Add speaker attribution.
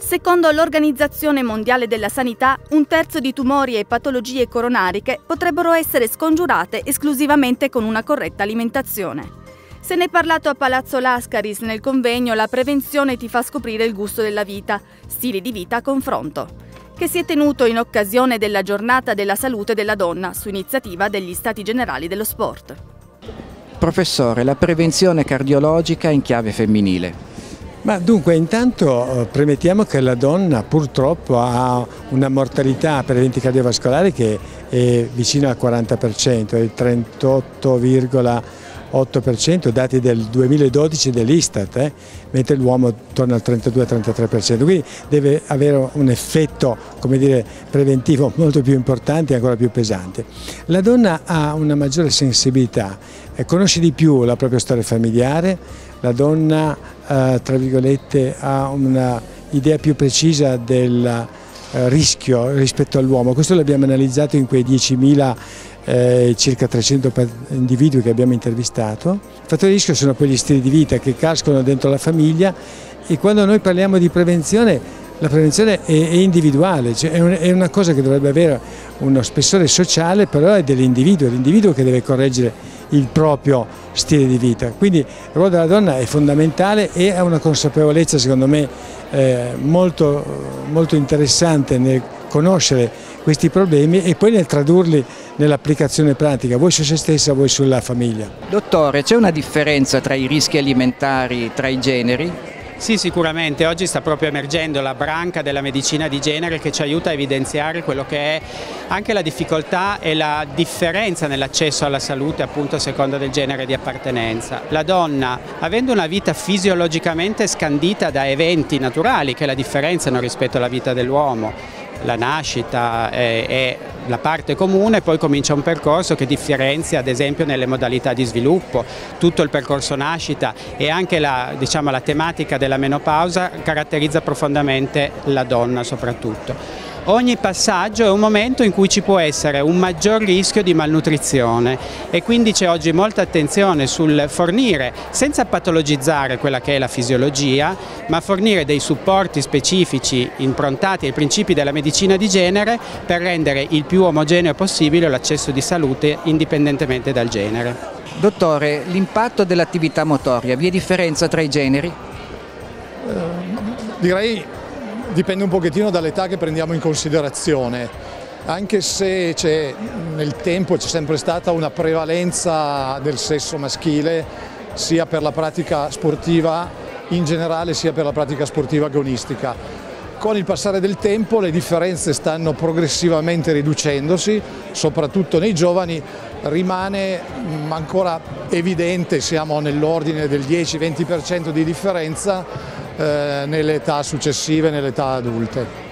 Speaker 1: Secondo l'Organizzazione Mondiale della Sanità, un terzo di tumori e patologie coronariche potrebbero essere scongiurate esclusivamente con una corretta alimentazione. Se ne è parlato a Palazzo Lascaris nel convegno La prevenzione ti fa scoprire il gusto della vita, stili di vita a confronto, che si è tenuto in occasione della giornata della salute della donna su iniziativa degli Stati Generali dello Sport.
Speaker 2: Professore, la prevenzione cardiologica in chiave femminile.
Speaker 3: Ma dunque intanto eh, premettiamo che la donna purtroppo ha una mortalità per eventi cardiovascolari che è vicino al 40%, il 38,5%. 8%, dati del 2012 dell'Istat, eh? mentre l'uomo torna al 32-33%, quindi deve avere un effetto dire, preventivo molto più importante e ancora più pesante. La donna ha una maggiore sensibilità, eh, conosce di più la propria storia familiare, la donna eh, ha un'idea più precisa della rischio rispetto all'uomo. Questo l'abbiamo analizzato in quei 10.000 eh, circa 300 individui che abbiamo intervistato. I fattori di rischio sono quegli stili di vita che cascano dentro la famiglia e quando noi parliamo di prevenzione la prevenzione è, individuale, cioè è, una cosa che dovrebbe avere uno spessore sociale, però è dell'individuo, è l'individuo che deve correggere il proprio stile di vita. Quindi il ruolo della donna è fondamentale e ha una consapevolezza secondo me eh, molto, molto interessante nel conoscere questi problemi e poi nel tradurli nell'applicazione pratica, voi su se stessa, voi sulla famiglia.
Speaker 2: Dottore, c'è una differenza tra i rischi alimentari tra i generi?
Speaker 4: Sì, sicuramente. Oggi sta proprio emergendo la branca della medicina di genere che ci aiuta a evidenziare quello che è anche la difficoltà e la differenza nell'accesso alla salute appunto a seconda del genere di appartenenza. La donna, avendo una vita fisiologicamente scandita da eventi naturali che la differenziano rispetto alla vita dell'uomo, la nascita e la parte comune, poi comincia un percorso che differenzia ad esempio nelle modalità di sviluppo, tutto il percorso nascita e anche la, diciamo, la tematica della menopausa caratterizza profondamente la donna soprattutto ogni passaggio è un momento in cui ci può essere un maggior rischio di malnutrizione e quindi c'è oggi molta attenzione sul fornire, senza patologizzare quella che è la fisiologia, ma fornire dei supporti specifici improntati ai principi della medicina di genere per rendere il più omogeneo possibile l'accesso di salute indipendentemente dal genere.
Speaker 2: Dottore, l'impatto dell'attività motoria, vi è differenza tra i generi?
Speaker 5: Eh, direi dipende un pochettino dall'età che prendiamo in considerazione, anche se nel tempo c'è sempre stata una prevalenza del sesso maschile sia per la pratica sportiva in generale sia per la pratica sportiva agonistica. Con il passare del tempo le differenze stanno progressivamente riducendosi, soprattutto nei giovani, rimane ancora evidente, siamo nell'ordine del 10-20% di differenza eh, nelle età successive, nelle età adulte.